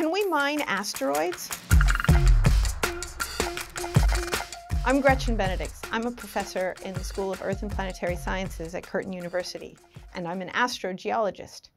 Can we mine asteroids? I'm Gretchen Benedix. I'm a professor in the School of Earth and Planetary Sciences at Curtin University, and I'm an astrogeologist.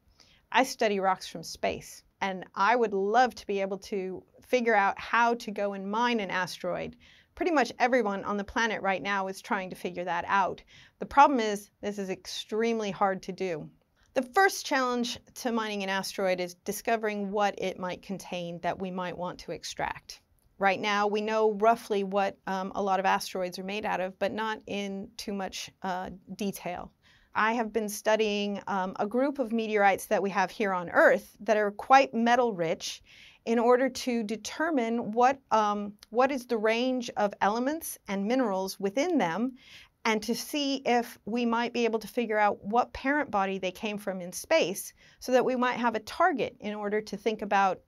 I study rocks from space, and I would love to be able to figure out how to go and mine an asteroid. Pretty much everyone on the planet right now is trying to figure that out. The problem is, this is extremely hard to do. The first challenge to mining an asteroid is discovering what it might contain that we might want to extract. Right now, we know roughly what um, a lot of asteroids are made out of, but not in too much uh, detail. I have been studying um, a group of meteorites that we have here on Earth that are quite metal rich in order to determine what, um, what is the range of elements and minerals within them and to see if we might be able to figure out what parent body they came from in space so that we might have a target in order to think about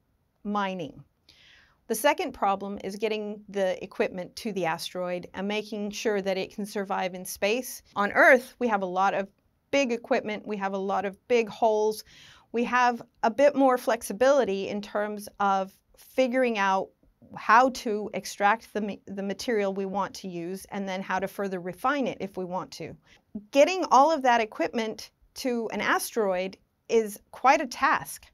mining. The second problem is getting the equipment to the asteroid and making sure that it can survive in space. On Earth, we have a lot of big equipment, we have a lot of big holes. We have a bit more flexibility in terms of figuring out how to extract the, the material we want to use and then how to further refine it if we want to. Getting all of that equipment to an asteroid is quite a task.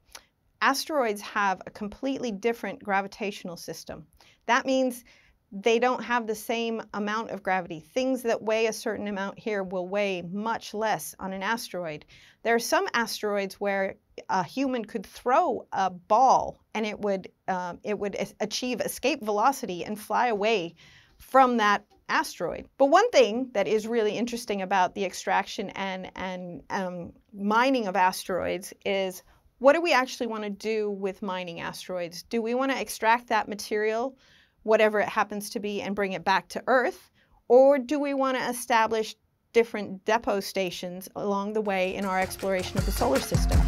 Asteroids have a completely different gravitational system. That means they don't have the same amount of gravity. Things that weigh a certain amount here will weigh much less on an asteroid. There are some asteroids where a human could throw a ball and it would, um, it would achieve escape velocity and fly away from that asteroid. But one thing that is really interesting about the extraction and, and um, mining of asteroids is what do we actually want to do with mining asteroids? Do we want to extract that material whatever it happens to be and bring it back to Earth? Or do we want to establish different depot stations along the way in our exploration of the solar system?